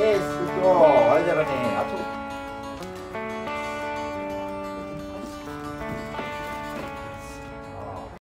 です。今日あれだ